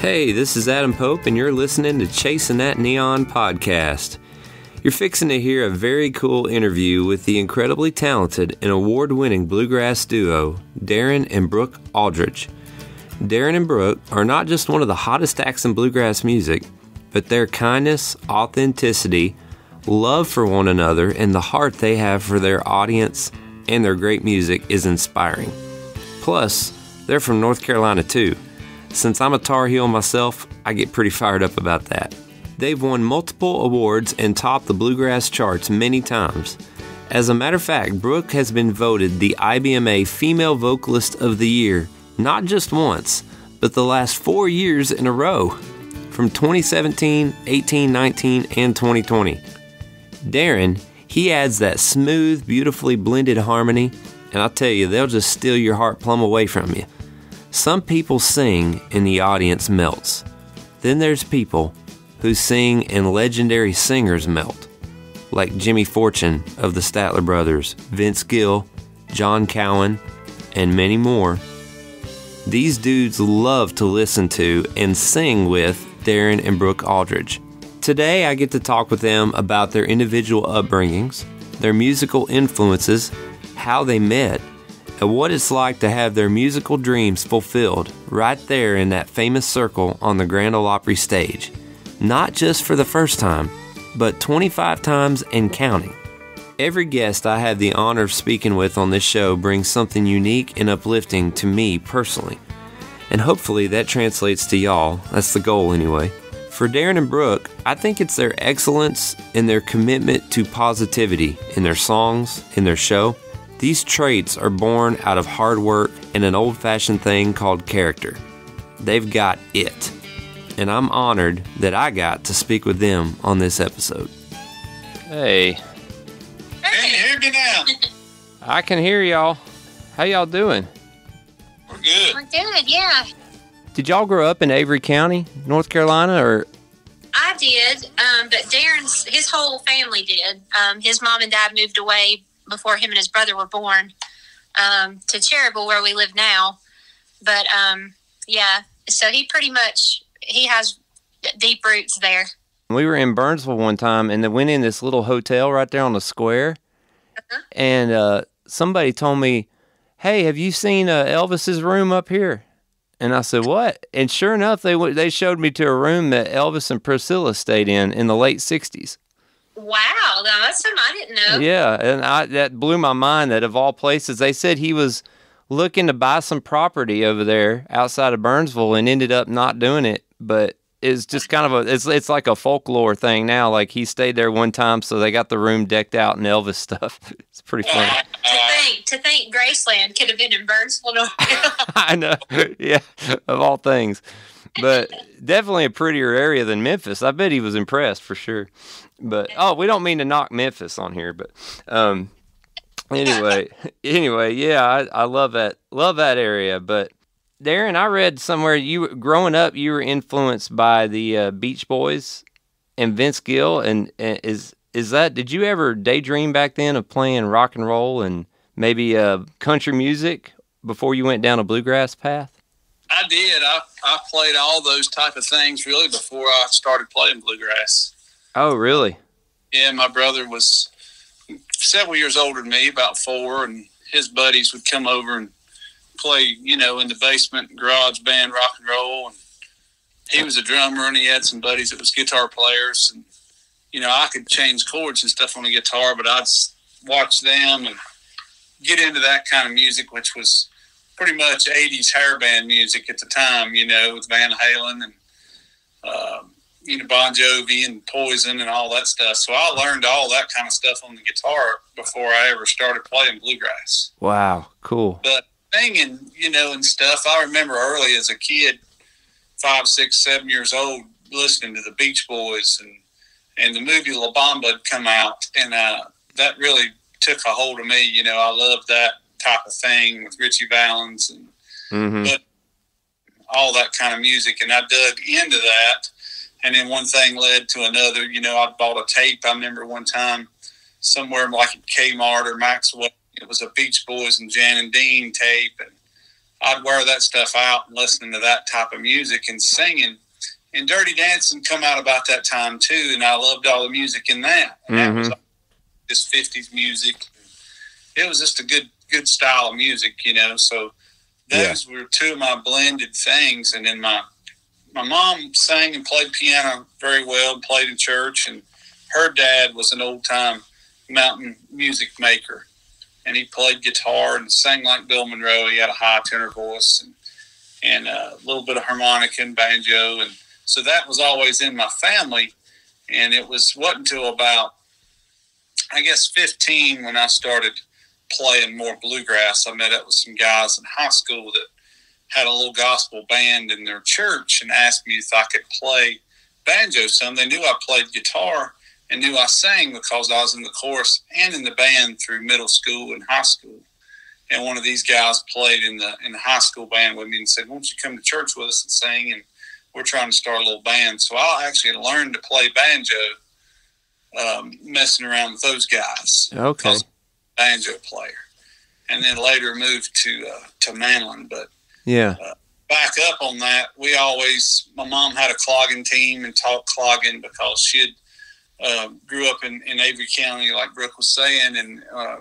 Hey, this is Adam Pope, and you're listening to Chasing That Neon podcast. You're fixing to hear a very cool interview with the incredibly talented and award winning bluegrass duo, Darin and Brooke Aldridge. Darin and Brooke are not just one of the hottest acts in bluegrass music, but their kindness, authenticity, love for one another, and the heart they have for their audience and their great music is inspiring. Plus, they're from North Carolina too. Since I'm a Tar Heel myself, I get pretty fired up about that. They've won multiple awards and topped the bluegrass charts many times. As a matter of fact, Brooke has been voted the IBMA Female Vocalist of the Year, not just once, but the last four years in a row from 2017, 18, 19, and 2020. Darin, he adds that smooth, beautifully blended harmony, and I'll tell you, they'll just steal your heart plumb away from you. Some people sing and the audience melts. Then there's people who sing and legendary singers melt, like Jimmy Fortune of the Statler Brothers, Vince Gill, John Cowan, and many more. These dudes love to listen to and sing with Darin and Brooke Aldridge. Today, I get to talk with them about their individual upbringings, their musical influences, how they met, and what it's like to have their musical dreams fulfilled right there in that famous circle on the Grand Ole Opry stage. Not just for the first time, but 25 times and counting. Every guest I have the honor of speaking with on this show brings something unique and uplifting to me personally. And hopefully that translates to y'all. That's the goal, anyway. For Darin and Brooke, I think it's their excellence and their commitment to positivity in their songs, in their show. These traits are born out of hard work and an old fashioned thing called character. They've got it. And I'm honored that I got to speak with them on this episode. Hey, Can you hear me now? I can hear y'all. How y'all doing? We're good. We're good, yeah. Did y'all grow up in Avery County, North Carolina, or I did, um, but Darin's his whole family did. Um, his mom and dad moved away before him and his brother were born um, to Cherryville, where we live now. But um, yeah, so he pretty much he has deep roots there. we were in Burnsville one time and they went in this little hotel right there on the square, Uh-huh. and uh, somebody told me, "Hey, have you seen uh, Elvis's room up here?" And I said, "What?" And sure enough, they went, they showed me to a room that Elvis and Priscilla stayed in in the late '60s. Wow, that's something I didn't know. Yeah, and I, that blew my mind. That of all places, they said he was looking to buy some property over there outside of Burnsville and ended up not doing it. But it's just kind of a it's it's like a folklore thing now. Like he stayed there one time, so they got the room decked out in Elvis stuff. It's pretty funny. To think, to think, Graceland could have been in Burnsville, I know. Yeah, of all things. But definitely a prettier area than Memphis. I bet he was impressed for sure. But oh, we don't mean to knock Memphis on here, but um anyway, anyway, yeah, I, I love that love that area, but Darin, I read somewhere you growing up you were influenced by the uh, Beach Boys and Vince Gill and, and is is that did you ever daydream back then of playing rock and roll and maybe uh, country music before you went down a bluegrass path? I did. I, I played all those type of things really before I started playing bluegrass. Oh, really? Yeah, my brother was several years older than me, about four, and his buddies would come over and play, you know, in the basement garage band rock and roll. And he was a drummer, and he had some buddies that was guitar players. And you know, I could change chords and stuff on the guitar, but I'd watch them and get into that kind of music, which was pretty much '80s hair band music at the time. You know, with Van Halen and um, you know Bon Jovi and Poison and all that stuff. So I learned all that kind of stuff on the guitar before I ever started playing bluegrass. Wow, cool. But singing, you know, and stuff. I remember early as a kid, five, six, seven years old, listening to the Beach Boys and and the movie La Bamba had come out, and uh, that really took a hold of me. You know, I loved that type of thing with Ritchie Valens and hmm but all that kind of music, and I dug into that. And then one thing led to another. You know, I bought a tape. I remember one time somewhere like at Kmart or Maxway, it was a Beach Boys and Jan and Dean tape, and I'd wear that stuff out and listening to that type of music and singing. And Dirty Dancing come out about that time too, and I loved all the music in that. And mm-hmm. that was this '50s music. It was just a good good style of music, you know. So those yeah. were two of my blended things. And then my my mom sang and played piano very well, and played in church, and her dad was an old time mountain music maker and he played guitar and sang like Bill Monroe. He had a high tenor voice and and a little bit of harmonica and banjo, and so that was always in my family. And it was what until about I guess 15 when I started playing more bluegrass. I met up with some guys in high school that had a little gospel band in their church and asked me if I could play banjo some. They knew I played guitar and knew I sang because I was in the chorus and in the band through middle school and high school. And one of these guys played in the in the high school band with me and said, "Won't you come to church with us and sing?" And we're trying to start a little band. So I actually learned to play banjo, um, messing around with those guys. Okay. Banjo player, and then later moved to uh, to mandolin. But yeah. Uh, back up on that, we always my mom had a clogging team and taught clogging because she'd uh, grew up in, in Avery County, like Brooke was saying, and uh,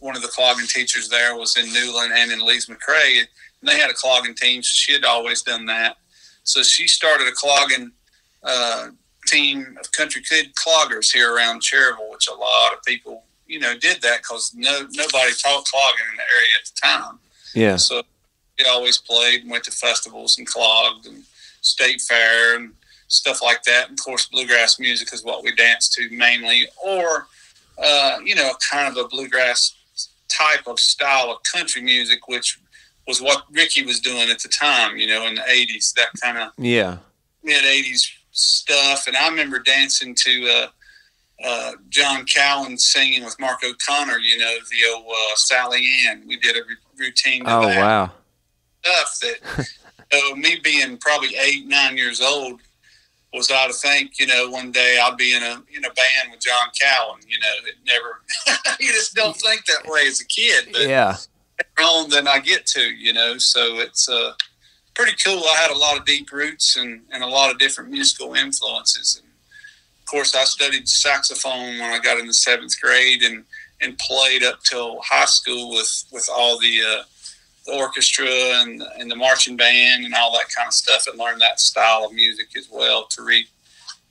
one of the clogging teachers there was in Newland and in Lees-McRae. And they had a clogging team. So she had always done that. So she started a clogging uh, team of country kid cloggers here around Cherryville, which a lot of people, you know, did that because no nobody taught clogging in the area at the time. Yeah. So always played and went to festivals and clogged and state fair and stuff like that. And of course, bluegrass music is what we dance to mainly, or uh, you know, kind of a bluegrass type of style of country music, which was what Ricky was doing at the time. You know, in the '80s, that kind of yeah mid '80s stuff. And I remember dancing to. Uh, uh, John Cowan singing with Mark O'Connor, you know, the old uh, Sally Ann. We did a routine. Oh, wow. Stuff that, so me being probably eight, nine years old, was I to think, you know, one day I'll be in a in a band with John Cowan. You know, it never you just don't think that way as a kid. But yeah. On than I get to, you know, so it's uh, pretty cool. I had a lot of deep roots and, and a lot of different musical influences. And of course, I studied saxophone when I got in the seventh grade and, and played up till high school with, with all the uh, the orchestra and, and the marching band and all that kind of stuff and learn that style of music as well to read,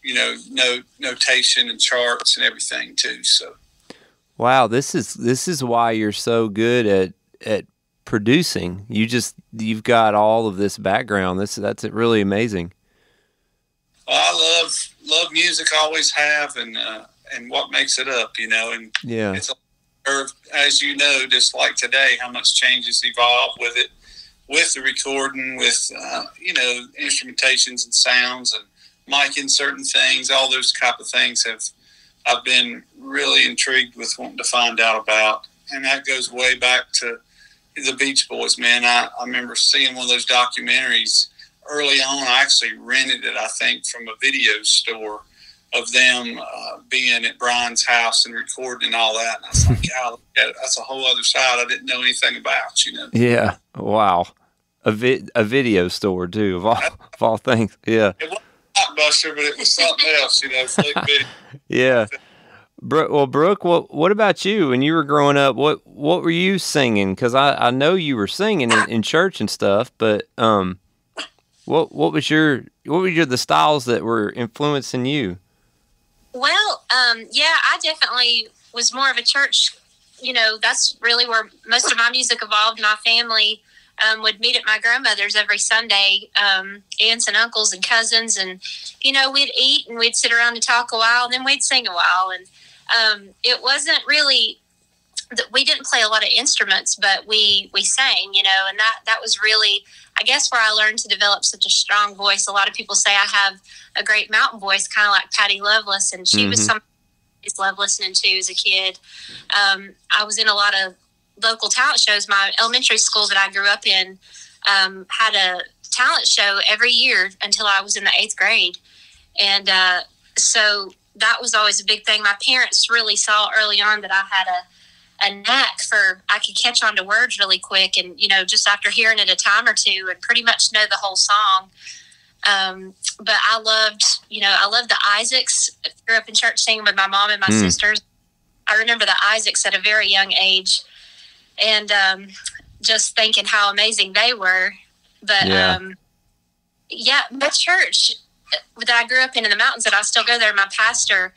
you know, note notation and charts and everything too. So, wow, this is this is why you're so good at at producing. You just you've got all of this background. This that's really amazing. Well, I love love music, always have, and uh, and what makes it up, you know, and yeah, it's a curve, as you know, just like today, how much changes evolve with it, with the recording, with uh, you know instrumentations and sounds and miking certain things. All those type of things have I've been really intrigued with wanting to find out about, and that goes way back to the Beach Boys. Man, I, I remember seeing one of those documentaries early on. I actually rented it, I think, from a video store of them uh, being at Brian's house and recording and all that. And I was like, God, that's a whole other side I didn't know anything about, you know? Yeah. Wow. A, vi- a video store, too, of all, of all things. Yeah. It wasn't Blockbuster, but it was something else, you know, yeah. Brooke, well, Brooke, what what about you? When you were growing up, what what were you singing? Because I, I know you were singing in, in church and stuff, but um, what what was your what were your the styles that were influencing you? Well, um, yeah, I definitely was more of a church. You know, that's really where most of my music evolved. My family um, would meet at my grandmother's every Sunday, um, aunts and uncles and cousins, and you know, we'd eat and we'd sit around and talk a while, and then we'd sing a while. And um, it wasn't really we didn't play a lot of instruments, but we we sang, you know, and that that was really, I guess, where I learned to develop such a strong voice. A lot of people say I have a great mountain voice, kind of like Patty Loveless, and she mm-hmm. was something I loved listening to as a kid. Um, I was in a lot of local talent shows. My elementary school that I grew up in um, had a talent show every year until I was in the eighth grade, and uh, so that was always a big thing. My parents really saw early on that I had a a knack for I could catch on to words really quick, and you know, just after hearing it a time or two, and pretty much know the whole song. Um, but I loved, you know, I loved the Isaacs. Grew up in church singing with my mom and my Mm. sisters. I remember the Isaacs at a very young age, and um, just thinking how amazing they were. But Yeah. um, yeah, my church that I grew up in in the mountains that I still go there. My pastor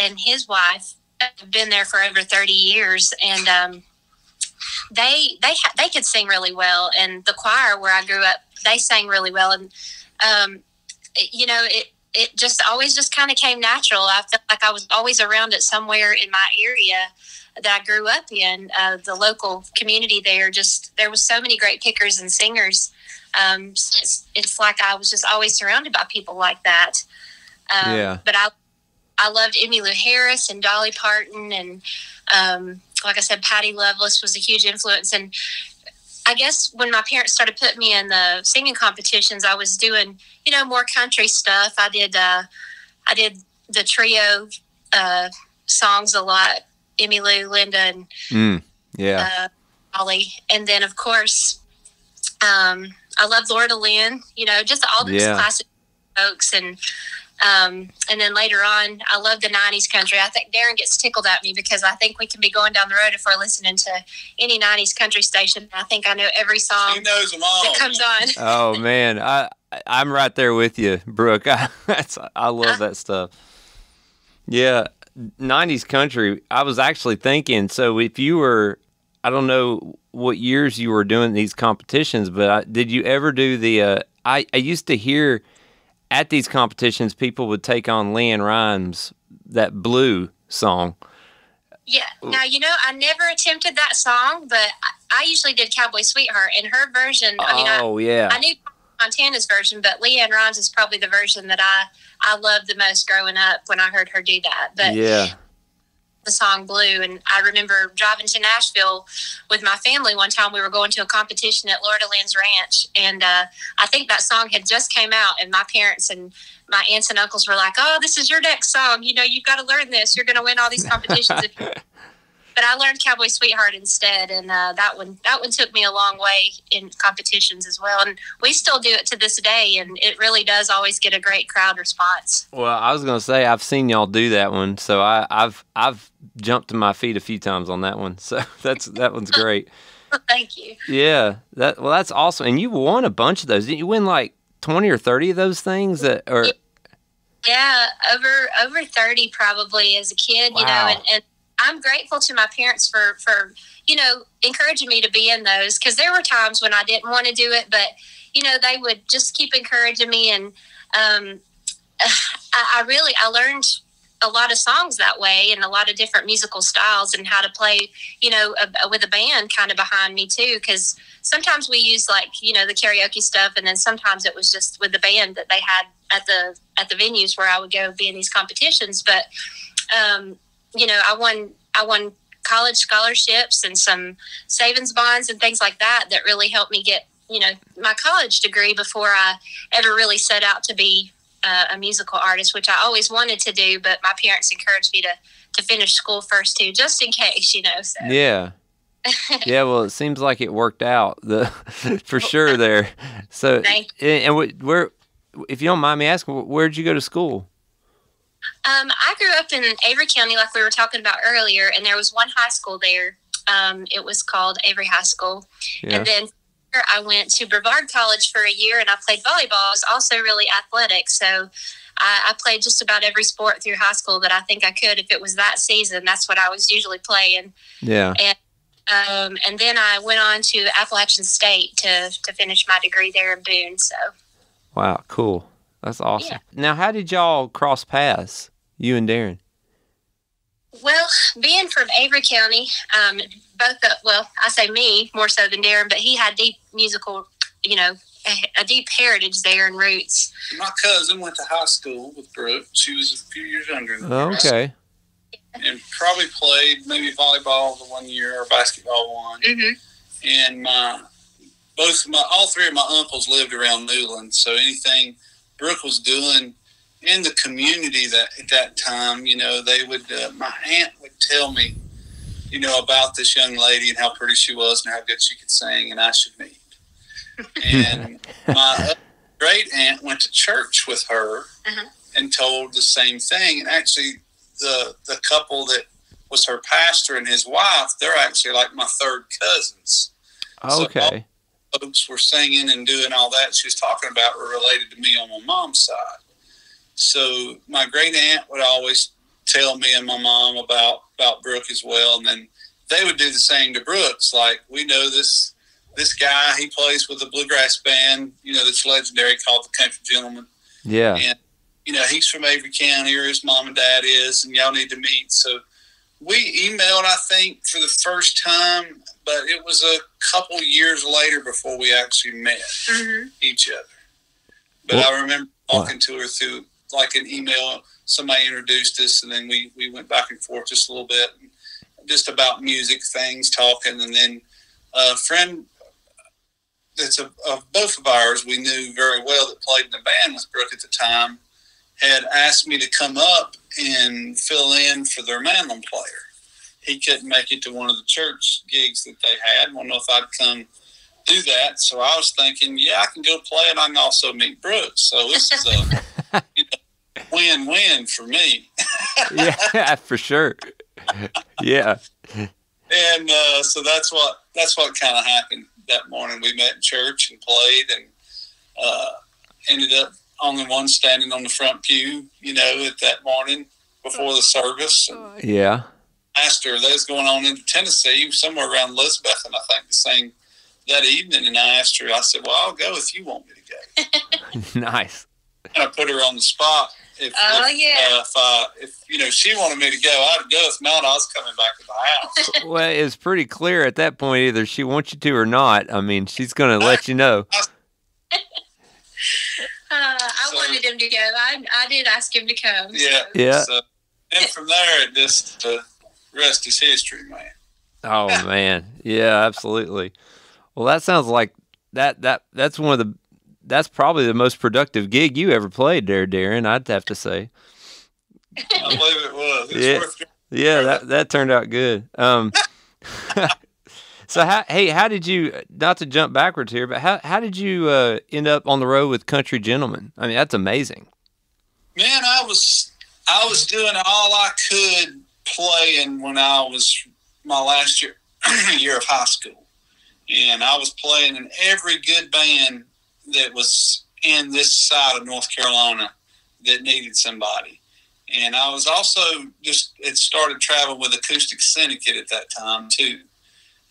and his wife have been there for over thirty years, and um, they they ha- they could sing really well. And the choir where I grew up, they sang really well. And um, it- you know, it it just always just kind of came natural. I felt like I was always around it somewhere in my area that I grew up in. Uh, the local community there, just there was so many great pickers and singers. Um, so it's, it's like I was just always surrounded by people like that. Um, Yeah. But I I loved Emmylou Harris and Dolly Parton and um, like I said, Patty Loveless was a huge influence. And I guess when my parents started putting me in the singing competitions, I was doing you know more country stuff. I did uh, I did the trio uh, songs a lot. Emmylou, Linda, and Mm. Yeah. uh, Dolly, and then of course, um, I love Loretta Lynn. You know, just all these Yeah. classic folks, and um, and then later on, I love the '90s country. I think Darin gets tickled at me because I think we can be going down the road if we're listening to any '90s country station. I think I know every song He song knows them all. that comes on. oh man, I I'm right there with you, Brooke. I, that's I love that stuff. Yeah, '90s country. I was actually thinking. So if you were, I don't know what years you were doing these competitions, but I, did you ever do the? Uh, I I used to hear at these competitions people would take on LeAnn Rimes that blue song. Yeah. Now you know I never attempted that song, but I, I usually did Cowboy Sweetheart, and her version. I mean, I, oh yeah, I knew Montana's version, but LeAnn Rimes is probably the version that I I loved the most growing up when I heard her do that. But yeah, the song Blue, and I remember driving to Nashville with my family one time. We were going to a competition at Loretta Lynn's ranch, and uh, I think that song had just came out, and my parents and my aunts and uncles were like, "Oh, this is your next song. You know, you've got to learn this. You're going to win all these competitions." if you but I learned Cowboy Sweetheart instead, and uh, that one that one took me a long way in competitions as well. And we still do it to this day, and it really does always get a great crowd response. Well, I was gonna say I've seen y'all do that one, so I, I've I've jumped to my feet a few times on that one. So that's that one's great. Thank you. Yeah, that well, that's awesome. And you won a bunch of those. Didn't you win like twenty or thirty of those things? That or Yeah, over over thirty probably as a kid, you know, and, and I'm grateful to my parents for for you know encouraging me to be in those because there were times when I didn't want to do it, but you know they would just keep encouraging me, and um, I, I really I learned a lot of songs that way and a lot of different musical styles and how to play you know a, with a band kind of behind me too because sometimes we use like you know the karaoke stuff and then sometimes it was just with the band that they had at the at the venues where I would go be in these competitions but um, you know I won I won college scholarships and some savings bonds and things like that that really helped me get you know my college degree before I ever really set out to be uh, a musical artist, which I always wanted to do, but my parents encouraged me to to finish school first too, just in case, you know. So yeah, yeah. Well, it seems like it worked out the for sure there. So Thank and, and where, if you don't mind me asking, where'd you go to school? Um, I grew up in Avery County, like we were talking about earlier, and there was one high school there. Um, it was called Avery High School, Yeah, and then I went to Brevard College for a year, and I played volleyball. I was also really athletic, so I, I played just about every sport through high school that I think I could. If it was that season, that's what I was usually playing. yeah. Um, and then I went on to Appalachian State to to finish my degree there in Boone. So. Wow, cool. That's awesome. Yeah. Now, how did y'all cross paths, you and Darin? Well, being from Avery County, um, both the, well, I say me more so than Darin, but he had deep musical, you know, a, a deep heritage there and roots. My cousin went to high school with Brooke. She was a few years younger than us. Okay. And probably played maybe volleyball the one year or basketball one. Mm-hmm. And my both my all three of my uncles lived around Newland, so anything Brooke was doing in the community that at that time, you know, they would. Uh, my aunt would tell me you know, about this young lady and how pretty she was and how good she could sing, and I should meet. And my great aunt went to church with her Uh-huh. and told the same thing. And actually, the the couple that was her pastor and his wife, they're actually like my third cousins. So- Okay. Folks were singing and doing all that she was talking about were related to me on my mom's side. So my great aunt would always tell me and my mom about about Brooke as well, and then they would do the same to Brooks. Like we know this this guy, he plays with a bluegrass band, you know, that's legendary called the Country Gentlemen Yeah. and you know he's from Avery County, or his mom and dad is, and y'all need to meet. So we emailed, I think, for the first time, but it was a couple years later before we actually met hmm each other. But Well- I remember talking to her through like an email. Somebody introduced us, and then we we went back and forth just a little bit, just about music things, talking, and then a friend that's a, of both of ours we knew very well that played in the band with Brooke at the time had asked me to come up and fill in for their mandolin player. He couldn't make it to one of the church gigs that they had. I don't know if I'd come do that. So I was thinking, yeah, I can go play and I can also meet Brooks. So this is a you know, win-win for me. yeah, for sure. Yeah. And uh, so that's what that's what kind of happened that morning. We met in church and played, and uh, ended up only one standing on the front pew. You know, at that morning before the service. And Yeah. Asked her that was going on in Tennessee, somewhere around Elizabeth, and I think the same that evening. And I asked her, I said, "Well, I'll go if you want me to go." nice. And I put her on the spot. If, Oh, if, yeah. uh, if, uh, if you know she wanted me to go, I'd go. If not, I was coming back to the house. Well, it's pretty clear at that point either she wants you to or not. I mean, she's going to let you know. Uh, I So- wanted him to go. I, I did ask him to come. Yeah. so- Yeah. So, and from there, it just the rest is history, man. Oh man, yeah, absolutely. Well, that sounds like that that that's one of the that's probably the most productive gig you ever played there, Darin. I'd have to say. I believe it was. It's Yeah. worth Yeah, that that turned out good. Um, so how hey, how did you not to jump backwards here, but how how did you uh, end up on the road with Country Gentlemen? I mean, that's amazing. Man, I was I was doing all I could playing when I was my last year year of high school, and I was playing in every good band that was in this side of North Carolina that needed somebody. And I was also just it started traveling with Acoustic Syndicate at that time too,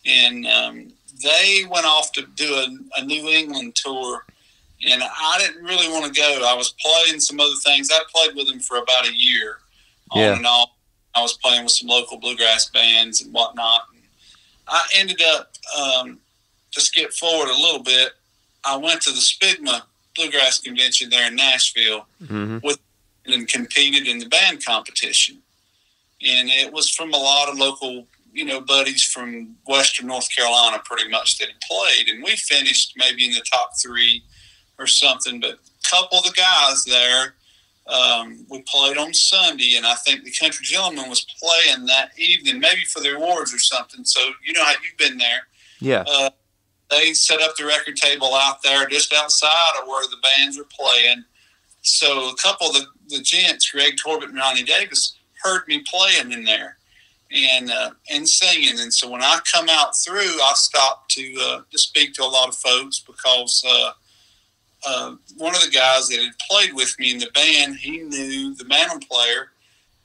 and um, they went off to do a, a New England tour and I didn't really want to go. I was playing some other things. I played with them for about a year, on Yeah. and off. I was playing with some local bluegrass bands and whatnot. And I ended up um, to skip forward a little bit. I went to the SPBGMA Bluegrass Convention there in Nashville hmm and competed in the band competition. And it was from a lot of local, you know, buddies from Western North Carolina, pretty much that had played. And we finished maybe in the top three or something. But a couple of the guys there, um, we played on Sunday, and I think the Country Gentlemen was playing that evening, maybe for the awards or something. So you know how you've been there Yeah. uh, they set up the record table out there just outside of where the bands were playing. So a couple of the, the gents, Greg Corbett and Ronnie Davis, heard me playing in there and uh, and singing. And so when I come out through, I stopped to uh, to speak to a lot of folks because uh, one of the guys that had played with me in the band, he knew the mandolin player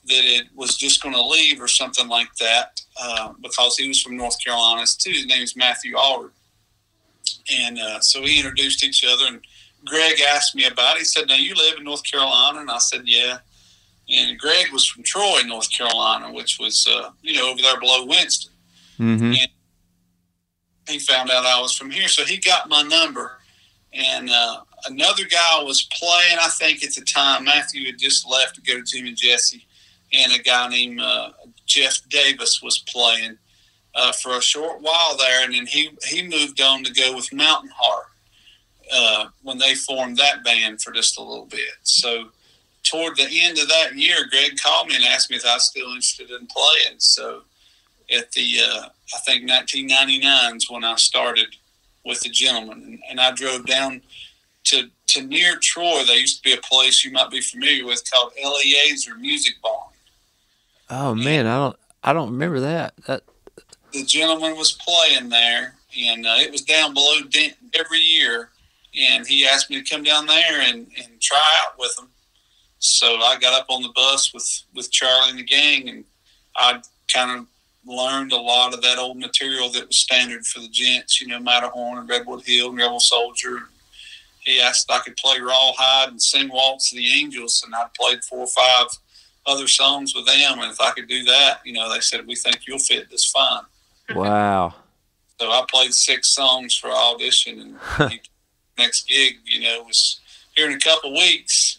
that it was just going to leave or something like that uh, because he was from North Carolina too. His name is Matthew Allard. And uh, so we introduced each other, and Greg asked me about it. He said, Now you live in North Carolina? And I said, Yeah. And Greg was from Troy, North Carolina, which was, uh, you know, over there below Winston. hmm He found out I was from here, so he got my number. And uh, another guy was playing, I think at the time, Matthew had just left to go to Jim and Jesse, and a guy named uh, Jeff Davis was playing uh, for a short while there, and then he, he moved on to go with Mountain Heart uh, when they formed that band for just a little bit. So toward the end of that year, Greg called me and asked me if I was still interested in playing. So at the uh, I think 1999 is when I started with the gentleman, and, and I drove down to to near Troy. There used to be a place you might be familiar with called LEA's or Music Barn. Oh man, I don't I don't remember that. That the gentleman was playing there, and uh, it was down below Denton every year. And he asked me to come down there and, and try out with him. So I got up on the bus with, with Charlie and the gang, and I kind of learned a lot of that old material that was standard for the gents, you know, Matterhorn and Redwood Hill and Rebel Soldier. He asked if I could play Rawhide and sing Waltz of the Angels, and I played four or five other songs with them. And if I could do that, you know, they said, we think you'll fit this fine. Wow. So I played six songs for audition, and next gig, you know, was here in a couple weeks.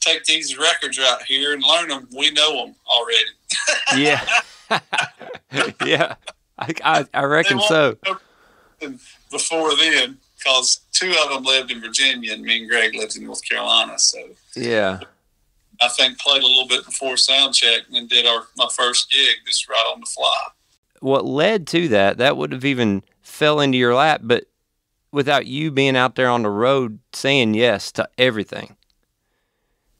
Take these records right here and learn them. We know them already. yeah, yeah, I, I, I reckon so. Before then, because two of them lived in Virginia, and me and Greg lived in North Carolina. So yeah, I think played a little bit before sound check, and then did our my first gig just right on the fly what led to that, that would have even fell into your lap, but without you being out there on the road saying yes to everything.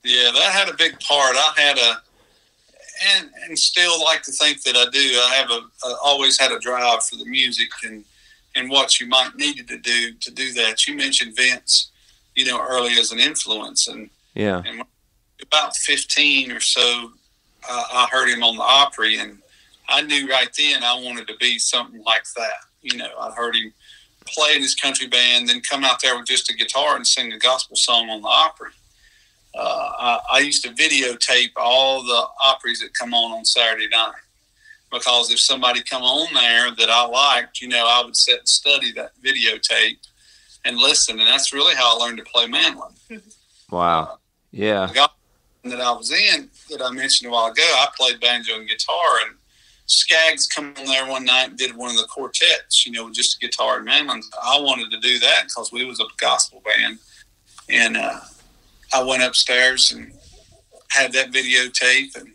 Yeah, that had a big part. I had a, and and still like to think that I do. I have a, a always had a drive for the music and and what you might needed to do to do that. You mentioned Vince, you know, early as an influence, and yeah, and about fifteen or so, uh, I heard him on the Opry, and I knew right then I wanted to be something like that. You know, I heard him play in his country band, then come out there with just a guitar and sing a gospel song on the Opry. Uh, I, I, used to videotape all the Opries that come on on Saturday night because if somebody come on there that I liked, you know, I would sit and study that videotape and listen, and that's really how I learned to play mandolin. Wow! Yeah. that I was in that I mentioned a while ago, I played banjo and guitar, and Skaggs come on there one night and did one of the quartets, you know, with just guitar and mandolin. I wanted to do that because we was a gospel band, and uh, I went upstairs and had that videotape and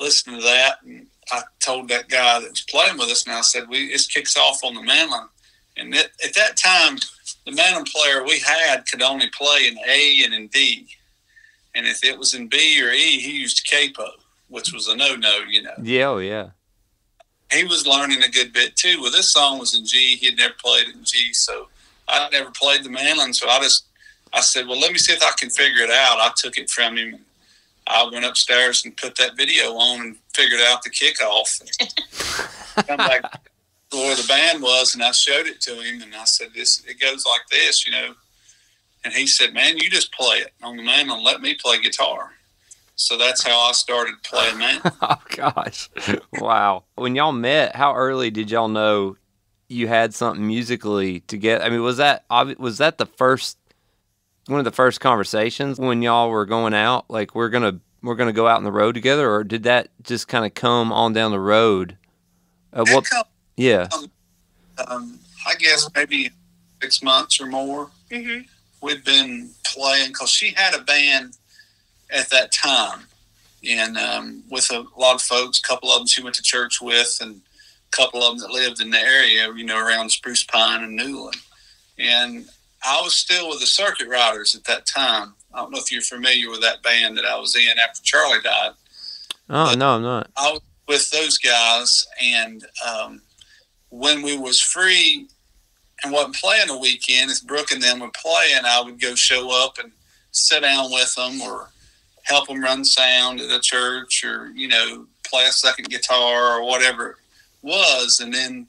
listened to that. And I told that guy that was playing with us, and I said, "We it kicks off on the mandolin." And it, at that time, the mandolin player we had could only play in A and in D, and if it was in B or E, he used capo, which was a no-no, you know. Yeah, oh, yeah he was learning a good bit too. Well, this song was in G. He had never played it in G, so I never played the mandolin. So I just I said, well, let me see if I can figure it out. I took it from him. I went upstairs and put that video on and figured out the kickoff. come back where the band was, and I showed it to him, and I said, "This it goes like this, you know." And he said, "Man, you just play it on the mandolin. And let me play guitar." So that's how I started playing man. oh gosh. Wow. when y'all met, how early did y'all know you had something musically to get I mean, was that was that the first one of the first conversations when y'all were going out like we're going to we're going to go out on the road together or did that just kind of come on down the road? Uh, what come, Yeah. Um, um, I guess maybe 6 months or more. Mm-hmm. We'd been playing cuz she had a band at that time, and um, with a lot of folks, a couple of them she went to church with, and a couple of them that lived in the area, you know, around Spruce Pine and Newland. And I was still with the Circuit Riders at that time. I don't know if you're familiar with that band that I was in after Charlie died. Oh no, I'm not. I was with those guys, and um, when we was free and wasn't playing a weekend, if Brooke and them would play, and I would go show up and sit down with them or help them run sound at a church or, you know, play a second guitar or whatever it was. And then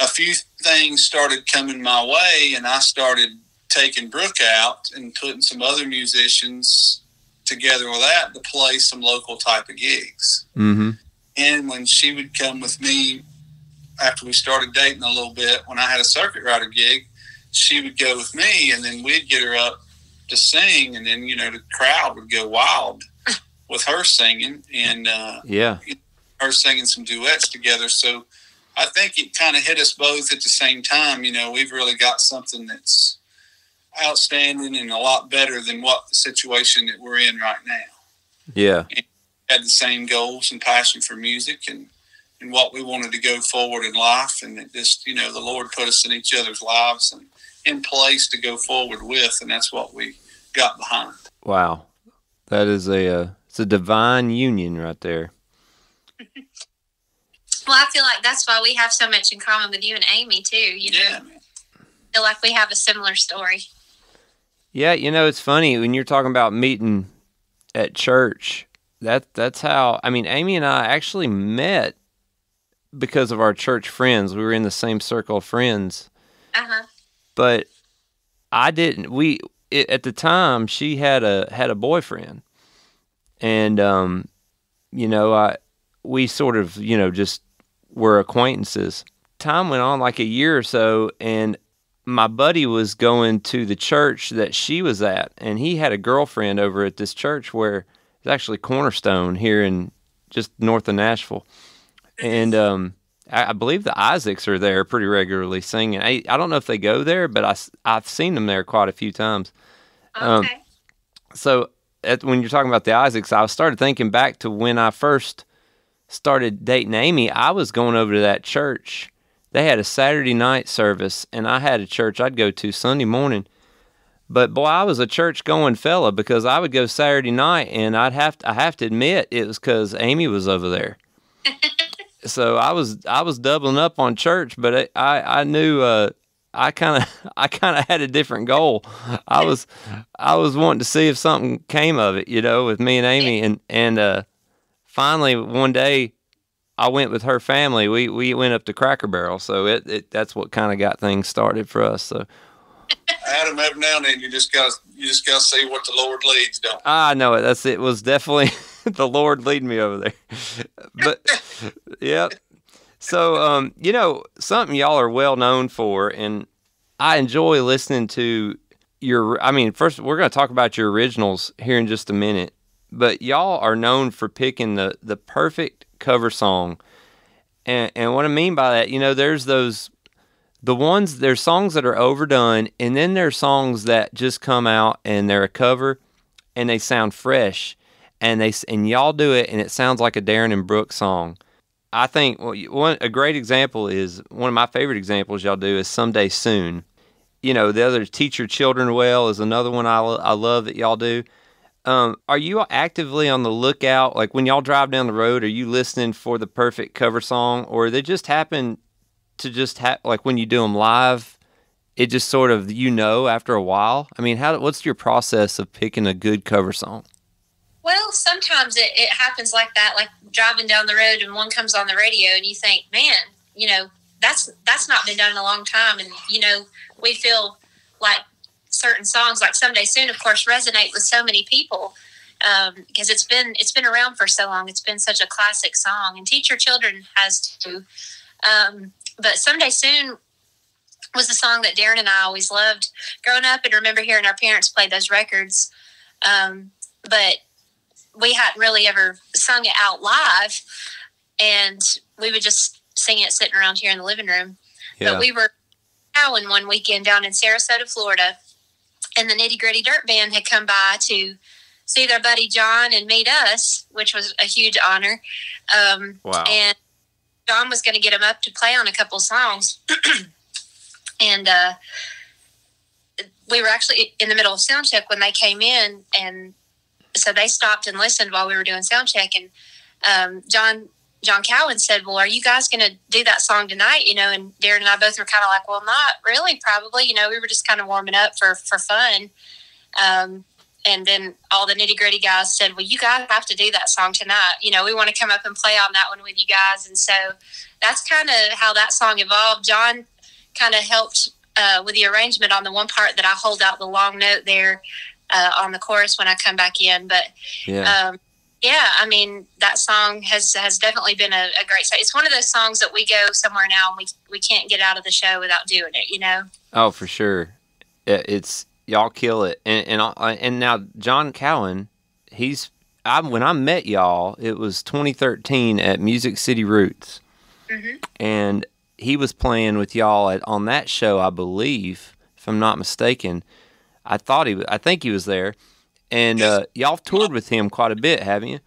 a few things started coming my way, and I started taking Brooke out and putting some other musicians together with that to play some local type of gigs. Mm-hmm. And when she would come with me after we started dating a little bit, when I had a circuit rider gig, she would go with me, and then we'd get her up to sing, and then you know the crowd would go wild with her singing, and uh, yeah, her singing some duets together. So I think it kind of hit us both at the same time. You know, we've really got something that's outstanding and a lot better than what the situation that we're in right now. Yeah, and had the same goals and passion for music, and and what we wanted to go forward in life. And it just, you know, the Lord put us in each other's lives and in place to go forward with. And that's what we got behind. Wow. That is a, uh, it's a divine union right there. well, I feel like that's why we have so much in common with you and Amy too. You know, yeah. I feel like we have a similar story. Yeah, you know, it's funny when you're talking about meeting at church. That that's how I mean Amy and I actually met because of our church friends. We were in the same circle of friends. Uh-huh. But I didn't we it, at the time she had a had a boyfriend. And um you know, I we sort of, you know, just were acquaintances. Time went on like a year or so and my buddy was going to the church that she was at and he had a girlfriend over at this church where it's actually Cornerstone here in just north of Nashville and um, I, I, believe the Isaacs are there pretty regularly singing. I, I don't know if they go there, but I, I've seen them there quite a few times. Um, okay. Um, so at, when you're talking about the Isaacs, I started thinking back to when I first started dating Amy. I was going over to that church. They had a Saturday night service, and I had a church I'd go to Sunday morning. But boy, I was a church going fella because I would go Saturday night, and I'd have to, I have to admit it was because Amy was over there. so I was I was doubling up on church, but I I knew uh, I kind of I kind of had a different goal. I was I was wanting to see if something came of it, you know, with me and Amy, and and uh, finally one day I went with her family. We we went up to Cracker Barrel, so it, it that's what kind of got things started for us. So. Adam, every now and then you just got you just got to see what the Lord leads, don't? I know it. That's it. Was definitely the Lord leading me over there. but yep. So um, you know, something y'all are well known for and I enjoy listening to your I mean, first we're going to talk about your originals here in just a minute. But y'all are known for picking the the perfect cover song. And and what I mean by that, you know, there's those the ones there's songs that are overdone and then there's songs that just come out and they're a cover and they sound fresh and they and y'all do it, and it sounds like a Darin and Brooke song. I think well, one a great example is one of my favorite examples y'all do is someday soon. You know, the other teach your children well is another one I, I love that y'all do. Um, are you actively on the lookout? Like when y'all drive down the road, are you listening for the perfect cover song, or they just happen to just have like when you do them live? It just sort of you know after a while. I mean, how what's your process of picking a good cover song? Well, sometimes it, it happens like that, like driving down the road and one comes on the radio and you think, man, you know, that's that's not been done in a long time. And, you know, we feel like certain songs like Someday Soon, of course, resonate with so many people because um, it's been it's been around for so long. It's been such a classic song, and Teach Your Children has too. Um, but Someday Soon was a song that Darin and I always loved growing up, and remember hearing our parents play those records. Um, but we hadn't really ever sung it out live, and we would just sing it sitting around here in the living room. Yeah. But we were Cowan one weekend down in Sarasota, Florida, and the Nitty Gritty Dirt Band had come by to see their buddy John and meet us, which was a huge honor. Um, wow. And John was going to get him up to play on a couple songs. and uh, we were actually in the middle of sound check when they came in, and so they stopped and listened while we were doing sound check. And um, John John Cowan said, "Well, are you guys going to do that song tonight?" You know, and Darin and I both were kind of like, "Well, not really, probably." You know, we were just kind of warming up for for fun. Um, and then all the nitty gritty guys said, "Well, you guys have to do that song tonight. You know, we want to come up and play on that one with you guys." And so that's kind of how that song evolved. John kind of helped uh, with the arrangement on the one part that I hold out the long note there uh, on the chorus when I come back in. But yeah. Um, yeah, I mean that song has has definitely been a, a great song. It's one of those songs that we go somewhere now and we we can't get out of the show without doing it. You know. Oh, for sure. It's y'all kill it, and and uh, and now John Cowan, he's I when I met y'all, it was 2013 at Music City Roots, mm-hmm. and he was playing with y'all at, on that show, I believe, if I'm not mistaken. I thought he, I think he was there, and uh, y'all toured with him quite a bit, haven't you?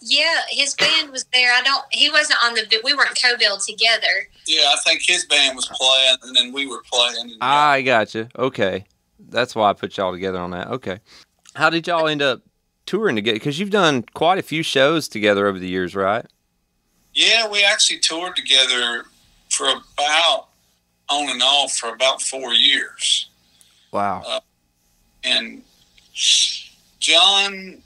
Yeah, his band was there. I don't. He wasn't on the. We weren't co-billed together. Yeah, I think his band was playing, and then we were playing. And, I gotcha. Okay, that's why I put y'all together on that. Okay, how did y'all end up touring together? Because you've done quite a few shows together over the years, right? Yeah, we actually toured together for about on and off for about four years. Wow. Uh, and John,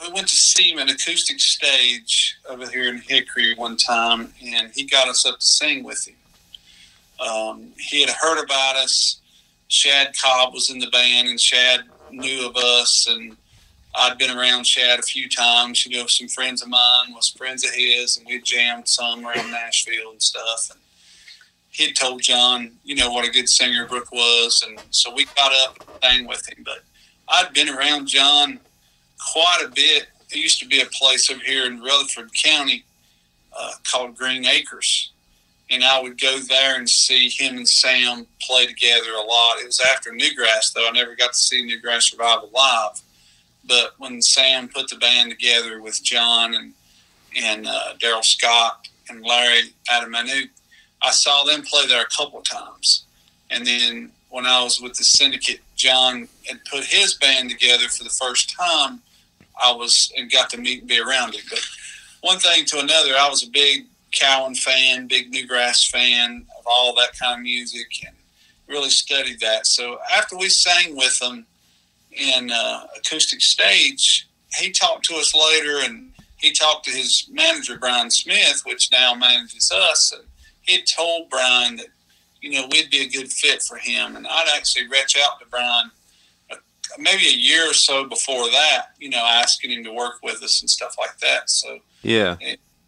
we went to see him at Acoustic Stage over here in Hickory one time, and he got us up to sing with him. Um, he had heard about us. Shad Cobb was in the band, and Shad knew of us, and I'd been around Shad a few times. You know, some friends of mine was friends of his, and we jammed some around Nashville and stuff. And he'd told John, you know, what a good singer Brooke was, and so we got up and sang with him. But I'd been around John quite a bit. There used to be a place over here in Rutherford County uh, called Green Acres, and I would go there and see him and Sam play together a lot. It was after Newgrass, though. I never got to see Newgrass Revival live, but when Sam put the band together with John and and uh, Darrell Scott and Larry Atamanuik, I saw them play there a couple of times, and then when I was with the syndicate, John had put his band together for the first time. I was and got to meet and be around it. But one thing to another, I was a big Cowan fan, big Newgrass fan of all that kind of music, and really studied that. So after we sang with them in uh, acoustic stage, he talked to us later, and he talked to his manager Brian Smith, which now manages us, and he told Brian that you know, we'd be a good fit for him. And I'd actually reach out to Brian uh, maybe a year or so before that, you know, asking him to work with us and stuff like that. So, yeah.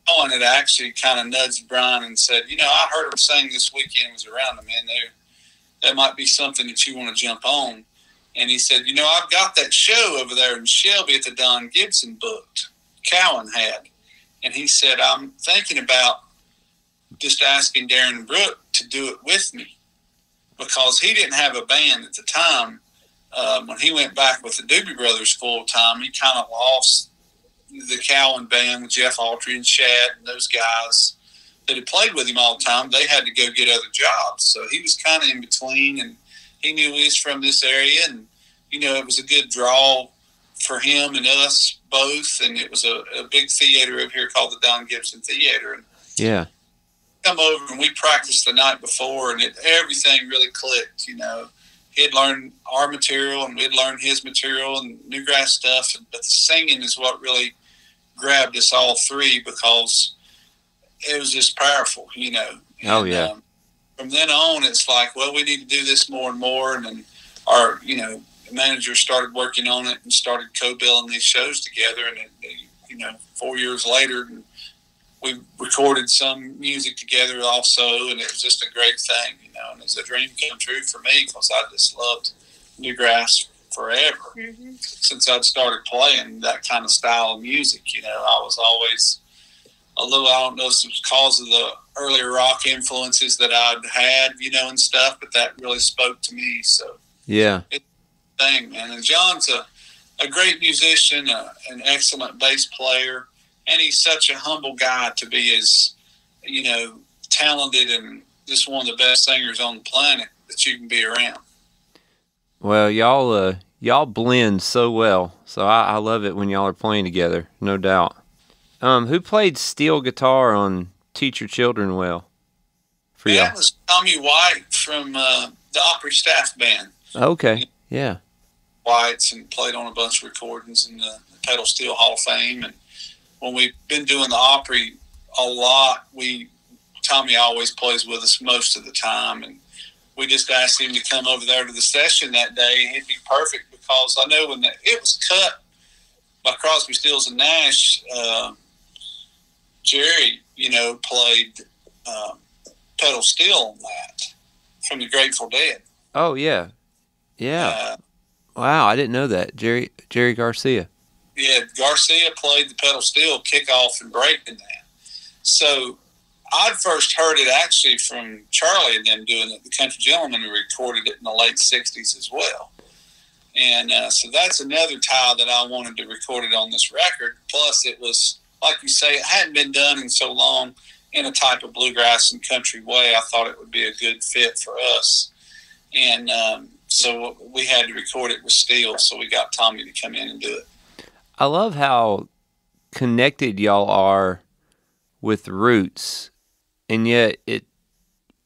Owen had actually kind of nudged Brian and said, you know, I heard him saying this weekend, was around him, man. There, that might be something that you want to jump on. And he said, you know, I've got that show over there in Shelby at the Don Gibson booked. Cowan had. And he said, I'm thinking about just asking Darin Brooke to do it with me because he didn't have a band at the time. Um, when he went back with the Doobie Brothers full time, he kind of lost the Cowan band with Jeff Autry and Shad and those guys that had played with him all the time. They had to go get other jobs, so he was kind of in between. And he knew he was from this area, and you know it was a good draw for him and us both. And it was a, a big theater over here called the Don Gibson Theater. And yeah, come over and we practiced the night before, and it, everything really clicked. You know, he'd learned our material, and we'd learned his material and Newgrass stuff. But the singing is what really grabbed us all three because it was just powerful. You know. Oh yeah. Um, from then on, it's like, well, we need to do this more and more, and then our, you know, manager started working on it and started co-billing these shows together, and it, you know, four years later, we recorded some music together also, and it was just a great thing, you know. And it's a dream come true for me because I just loved Newgrass forever mm-hmm. since I'd started playing that kind of style of music. You know, I was always a little, I don't know, if it's because of the earlier rock influences that I'd had, you know, and stuff, but that really spoke to me. So, yeah, it's thing, man. And John's a, a great musician, uh, an excellent bass player and he's such a humble guy to be as you know talented and just one of the best singers on the planet that you can be around. Well, y'all uh, y'all blend so well, so I, I love it when y'all are playing together, no doubt. Um, who played steel guitar on "Teach Your Children Well"? For that y'all? was Tommy White from uh, the Opry staff band. Okay, yeah. Whites and played on a bunch of recordings in the Pedal Steel Hall of Fame and when we've been doing the Opry a lot, we Tommy always plays with us most of the time, and we just asked him to come over there to the session that day. He'd be perfect because I know when the, it was cut by Crosby, Stills, and Nash, uh, Jerry, you know, played uh, pedal steel on that from the Grateful Dead. Oh yeah, yeah. Uh, wow, I didn't know that, Jerry Jerry Garcia yeah, Garcia played the pedal steel kickoff and break in that. So I'd first heard it actually from Charlie and them doing it, the Country Gentlemen, who recorded it in the late 60s as well. And uh, so that's another tie that I wanted to record it on this record. Plus, it was like you say, it hadn't been done in so long in a type of bluegrass and country way. I thought it would be a good fit for us, and um, so we had to record it with steel. So we got Tommy to come in and do it. I love how connected y'all are with roots, and yet it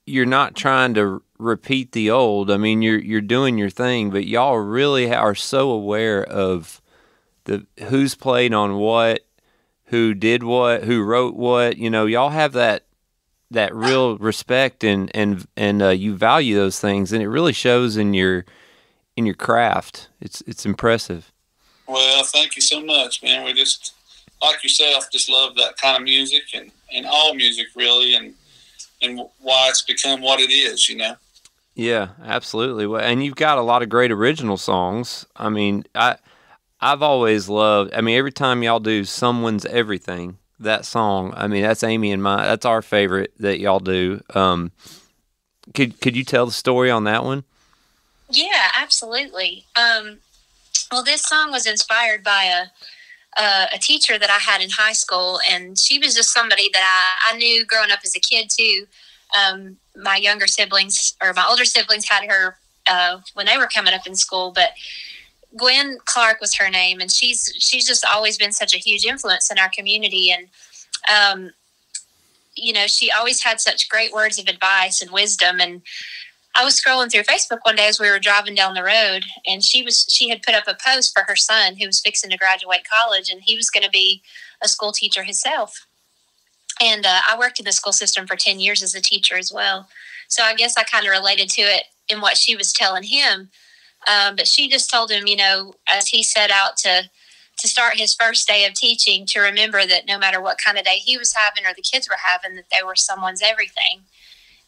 you're not trying to repeat the old. I mean, you're you're doing your thing, but y'all really are so aware of the who's played on what, who did what, who wrote what. You know, y'all have that that real respect and and and uh, you value those things, and it really shows in your in your craft. It's it's impressive. Well, thank you so much, man. We just like yourself, just love that kind of music and and all music really, and and why it's become what it is, you know. Yeah, absolutely. And you've got a lot of great original songs. I mean, I I've always loved. I mean, every time y'all do "Someone's Everything," that song. I mean, that's Amy and my. That's our favorite that y'all do. Um, could could you tell the story on that one? Yeah, absolutely. Um, well, this song was inspired by a, a, a teacher that I had in high school, and she was just somebody that I, I knew growing up as a kid too. Um, my younger siblings or my older siblings had her uh, when they were coming up in school, but Gwen Clark was her name, and she's she's just always been such a huge influence in our community, and um, you know she always had such great words of advice and wisdom, and I was scrolling through Facebook one day as we were driving down the road, and she was she had put up a post for her son who was fixing to graduate college, and he was going to be a school teacher himself. And uh, I worked in the school system for ten years as a teacher as well, so I guess I kind of related to it in what she was telling him. Um, but she just told him, you know, as he set out to to start his first day of teaching, to remember that no matter what kind of day he was having or the kids were having, that they were someone's everything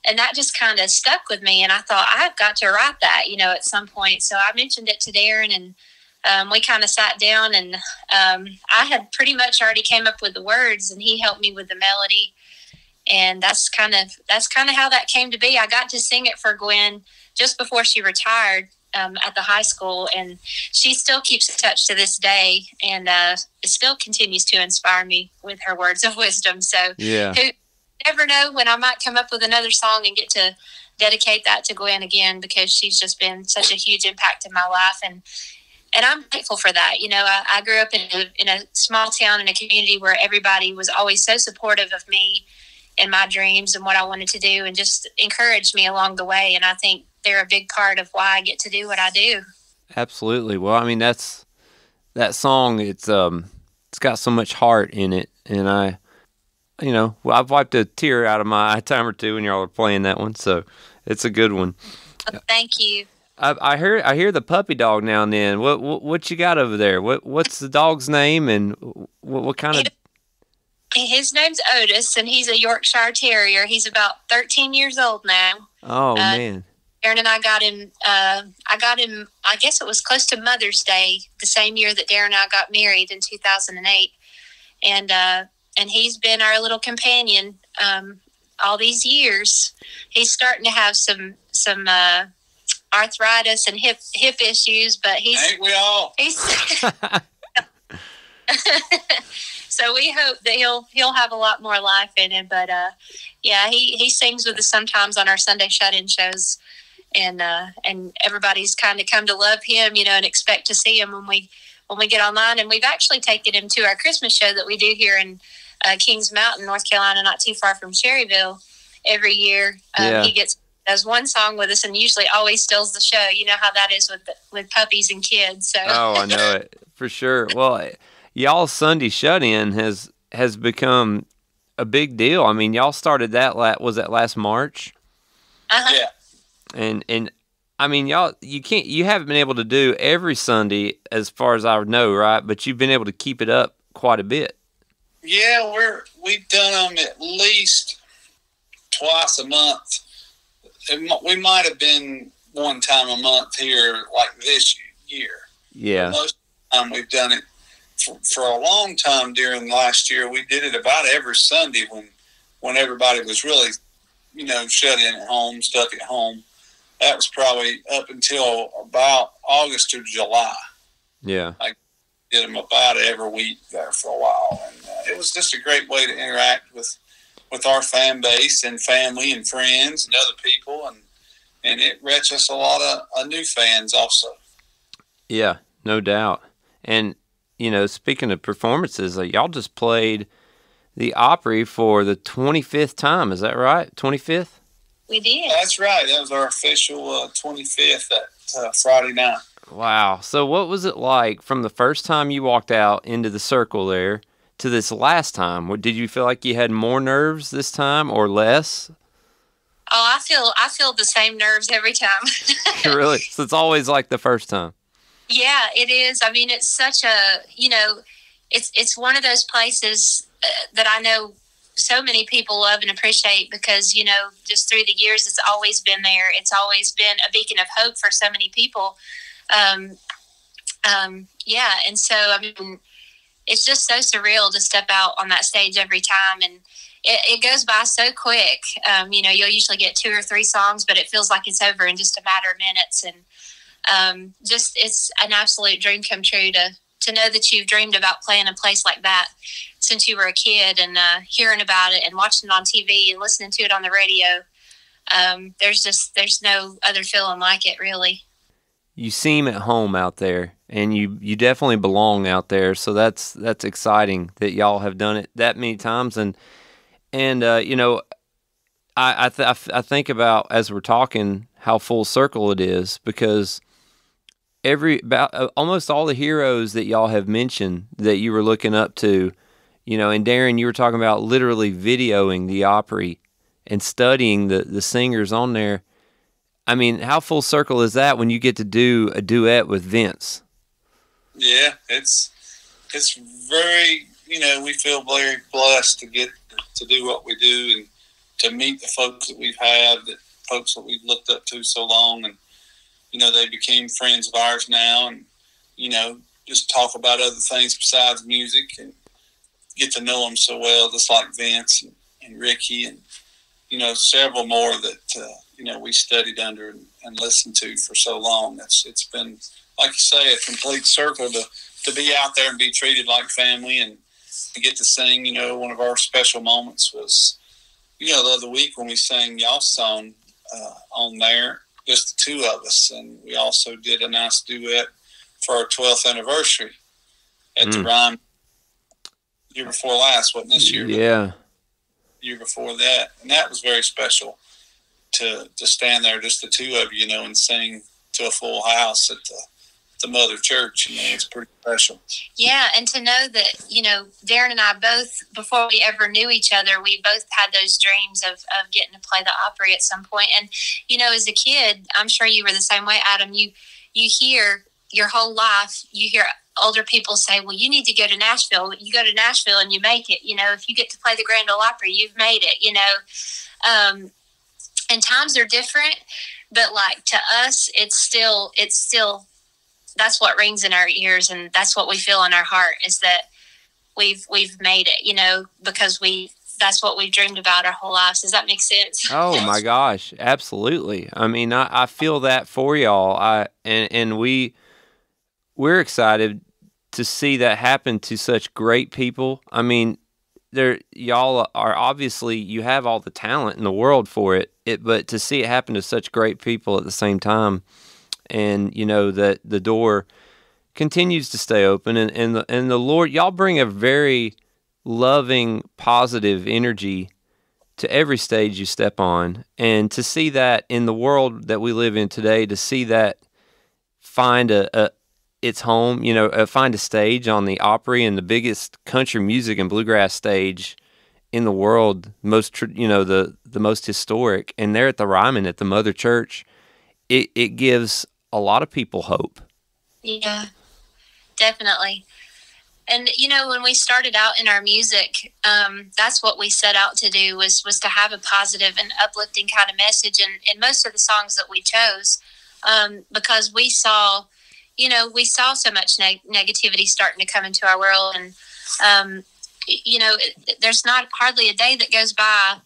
and that just kind of stuck with me and i thought i've got to write that you know at some point. So i mentioned it to Darin and um, we kind of sat down and um, i had pretty much already came up with the words and he helped me with the melody. And that's kind of that's kind of how that came to be. I got to sing it for gwen just before she retired um, at the high school and she still keeps in touch to this day and uh, still continues to inspire me with her words of wisdom. So yeah. who, never know when I might come up with another song and get to dedicate that to Gwen again because she's just been such a huge impact in my life and and I'm grateful for that. You know, I, I grew up in a, in a small town in a community where everybody was always so supportive of me and my dreams and what I wanted to do and just encouraged me along the way. And I think they're a big part of why I get to do what I do. Absolutely. Well, I mean, that's that song. It's um, it's got so much heart in it, and I you know, well, I've wiped a tear out of my eye time or two when y'all are playing that one, so it's a good one. Oh, thank you. I, I hear I hear the puppy dog now and then. What what, what you got over there? What what's the dog's name and what, what kind of? His name's Otis, and he's a Yorkshire Terrier. He's about 13 years old now. Oh uh, man. Darin and I got him. Uh, I got him. I guess it was close to Mother's Day, the same year that Darin and I got married in 2008, and uh, and he's been our little companion um, all these years. He's starting to have some some uh, arthritis and hip hip issues, but he's ain't we all? He's so we hope that he'll he'll have a lot more life in him. But uh, yeah, he he sings with us sometimes on our Sunday shut-in shows, and uh, and everybody's kind of come to love him, you know, and expect to see him when we when we get online. And we've actually taken him to our Christmas show that we do here in uh, Kings Mountain, North Carolina, not too far from Cherryville. Every year, um, yeah. he gets does one song with us, and usually always steals the show. You know how that is with with puppies and kids. So oh, I know it for sure. Well, y'all Sunday shut in has has become a big deal. I mean, y'all started that la- was that last March? Uh-huh. Yeah. And and I mean, y'all you can't you haven't been able to do every Sunday as far as I know, right? But you've been able to keep it up quite a bit. Yeah, we're we've done them at least twice a month. It, we might have been one time a month here, like this year. Yeah. But most of the time we've done it for, for a long time during last year. We did it about every Sunday when when everybody was really, you know, shut in at home, stuck at home. That was probably up until about August or July. Yeah. I did them about every week there for a while. And, it was just a great way to interact with with our fan base and family and friends and other people, and and it reached us a lot of uh, new fans also. Yeah, no doubt. And you know, speaking of performances, uh, y'all just played the Opry for the 25th time. Is that right? 25th? We did. That's right. That was our official uh, 25th that uh, Friday night. Wow. So, what was it like from the first time you walked out into the circle there to this last time? Did you feel like you had more nerves this time or less? Oh, I feel I feel the same nerves every time. really? So it's always like the first time. Yeah, it is. I mean, it's such a you know, it's it's one of those places uh, that I know so many people love and appreciate because you know just through the years it's always been there. It's always been a beacon of hope for so many people. Um, um, yeah, and so I mean, it's just so surreal to step out on that stage every time and it, it goes by so quick. Um, you know, you'll usually get two or three songs, but it feels like it's over in just a matter of minutes. And um, just it's an absolute dream come true to to know that you've dreamed about playing a place like that since you were a kid and uh, hearing about it and watching it on TV and listening to it on the radio. Um, there's just there's no other feeling like it really. You seem at home out there, and you you definitely belong out there. So that's that's exciting that y'all have done it that many times and and uh, you know, I I, th- I think about as we're talking how full circle it is because every about uh, almost all the heroes that y'all have mentioned that you were looking up to, you know, and Darin, you were talking about literally videoing the Opry and studying the the singers on there. I mean, how full circle is that when you get to do a duet with Vince? Yeah, it's it's very you know we feel very blessed to get to do what we do and to meet the folks that we've had, the folks that we've looked up to so long, and you know they became friends of ours now, and you know just talk about other things besides music and get to know them so well, just like Vince and, and Ricky and you know several more that uh, you know we studied under and, and listened to for so long. It's it's been like you say a complete circle to to be out there and be treated like family and to get to sing. You know, one of our special moments was, you know, the other week when we sang y'all song uh, on there, just the two of us, and we also did a nice duet for our 12th anniversary at mm. the Ryman year before last, wasn't this year? Yeah. Year before that, and that was very special to to stand there, just the two of you, you know, and sing to a full house at the the mother church. You know, it's pretty special. Yeah, and to know that you know Darin and I both, before we ever knew each other, we both had those dreams of of getting to play the Opry at some point. And you know, as a kid, I'm sure you were the same way, Adam. You you hear your whole life, you hear older people say, "Well, you need to go to Nashville. You go to Nashville and you make it. You know, if you get to play the Grand Ole Opry, you've made it. You know." Um, and times are different but like to us it's still it's still that's what rings in our ears and that's what we feel in our heart is that we've we've made it you know because we that's what we've dreamed about our whole lives. Does that make sense? Oh my gosh. Absolutely. I mean i, I feel that for y'all. I and and we we're excited to see that happen to such great people. I mean there y'all are obviously you have all the talent in the world for it, it but to see it happen to such great people at the same time and you know that the door continues to stay open and and the, and the Lord y'all bring a very loving positive energy to every stage you step on. And to see that in the world that we live in today to see that find a, a its home you know uh, find a stage on the Opry and the biggest country music and bluegrass stage in the world most you know the the most historic and they're at the Ryman at the Mother Church it, it gives a lot of people hope. Yeah, definitely. And you know, when we started out in our music, um, that's what we set out to do was was to have a positive and uplifting kind of message. And in most of the songs that we chose, um, because we saw, you know, we saw so much neg- negativity starting to come into our world, and um, you know, there's not hardly a day that goes by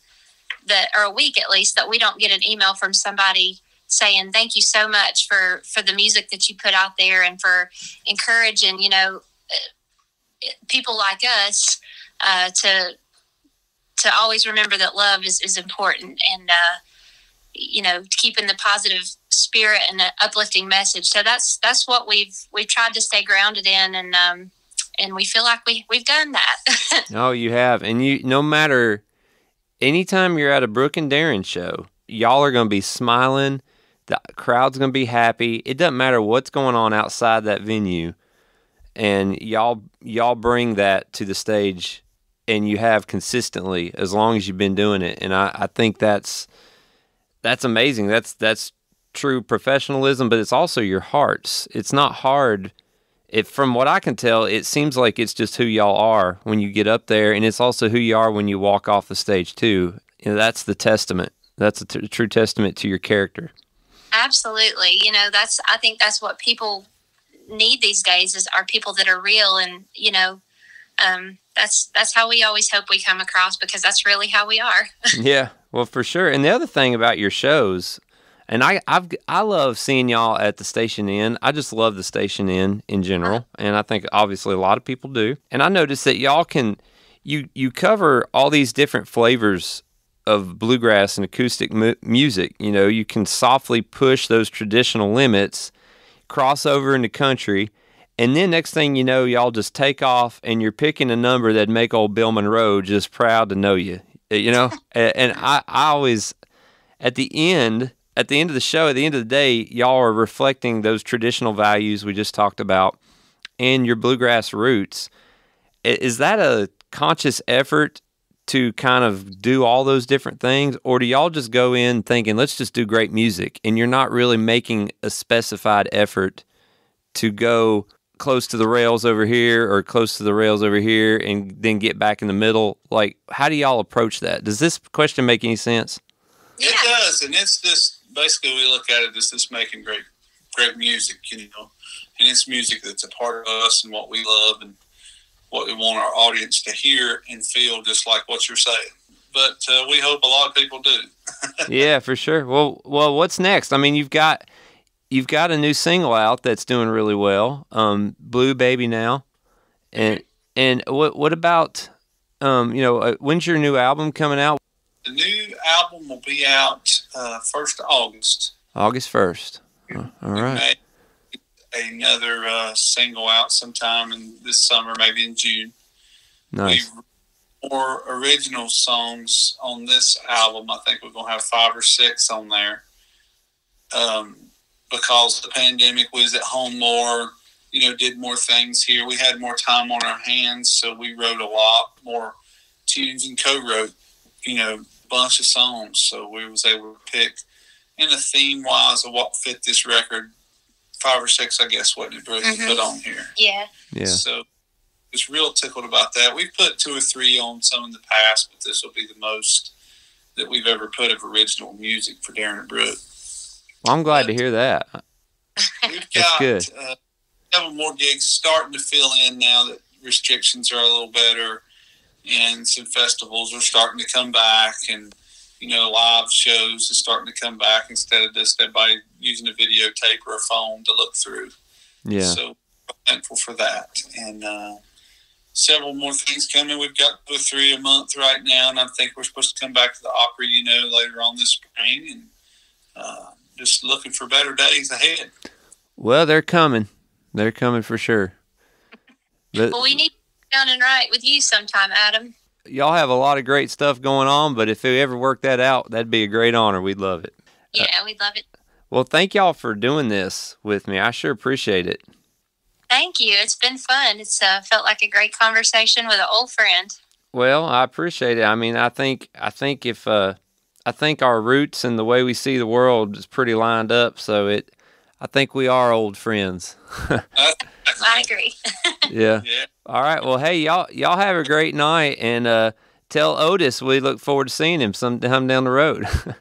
that, or a week at least, that we don't get an email from somebody saying thank you so much for for the music that you put out there and for encouraging you know people like us uh, to to always remember that love is, is important and uh, you know keeping the positive spirit and the uplifting message. So that's that's what we've we've tried to stay grounded in and um, and we feel like we we've done that. Oh you have. And you no matter anytime you're at a brooke and Darin show y'all are going to be smiling the crowd's going to be happy. It doesn't matter what's going on outside that venue and y'all y'all bring that to the stage and you have consistently as long as you've been doing it and I, I think that's that's amazing. That's that's true professionalism but it's also your hearts. It's not hard. It from what i can tell it seems like it's just who y'all are when you get up there and it's also who you are when you walk off the stage too. You know, that's the testament. That's a true testament to your character absolutely you know that's i think that's what people need these days is are people that are real and you know um, that's that's how we always hope we come across because that's really how we are. yeah, well, for sure. And the other thing about your shows, and I I've I love seeing y'all at the Station Inn. I just love the Station Inn in general, and I think obviously a lot of people do. And I noticed that y'all can you you cover all these different flavors of bluegrass and acoustic mu- music. You know, you can softly push those traditional limits, cross over into country and then next thing you know, y'all just take off and you're picking a number that'd make old Bill Monroe just proud to know you. Uh, you know? and I, I always at the end at the end of the show, at the end of the day, y'all are reflecting those traditional values we just talked about and your bluegrass roots. Is that a conscious effort to kind of do all those different things? Or do y'all just go in thinking, let's just do great music and you're not really making a specified effort to go close to the rails over here or close to the rails over here and then get back in the middle? Like, how do y'all approach that? Does this question make any sense? Yeah. It does, and it's just basically we look at it as just making great, great music, you know, and it's music that's a part of us and what we love and what we want our audience to hear and feel, just like what you're saying. But uh, we hope a lot of people do. yeah, for sure. Well, well, what's next? I mean, you've got you've got a new single out that's doing really well, um, "Blue Baby" now, and and what what about um, you know uh, when's your new album coming out? The new album will be out uh, first August. August first. all right. Another uh, single out sometime in this summer, maybe in June. Nice. we more original songs on this album. I think we're gonna have five or six on there. Um, because the pandemic was at home more, you know, did more things here. We had more time on our hands, so we wrote a lot more tunes and co-wrote, you know, a bunch of songs. So we was able to pick, and a theme wise of what fit this record, five or six, I guess, what did Brooke mm-hmm. put on here. Yeah. Yeah. So was real tickled about that. We've put two or three on some in the past, but this will be the most that we've ever put of original music for Darin and Brooke. Well, I'm glad to hear that. We've got good. Uh, several more gigs starting to fill in now that restrictions are a little better, and some festivals are starting to come back, and you know, live shows are starting to come back instead of just everybody using a videotape or a phone to look through. Yeah. So thankful for that, and uh, several more things coming. We've got two or three a month right now, and I think we're supposed to come back to the Opry, you know, later on this spring, and. Uh, just looking for better days ahead. Well, they're coming. They're coming for sure. But, well, we need to down and right with you sometime, Adam. Y'all have a lot of great stuff going on, but if we ever work that out, that'd be a great honor. We'd love it. Yeah, uh, we'd love it. Well, thank y'all for doing this with me. I sure appreciate it. Thank you. It's been fun. It's uh, felt like a great conversation with an old friend. Well, I appreciate it. I mean, I think I think if uh, I think our roots and the way we see the world is pretty lined up. So it, I think we are old friends. I agree. yeah. yeah. All right. Well, hey, y'all, y'all have a great night, and uh, tell Otis we look forward to seeing him sometime down the road. All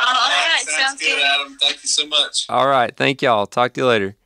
right. Sounds, Sounds good, Adam. Thank you so much. All right. Thank y'all. Talk to you later.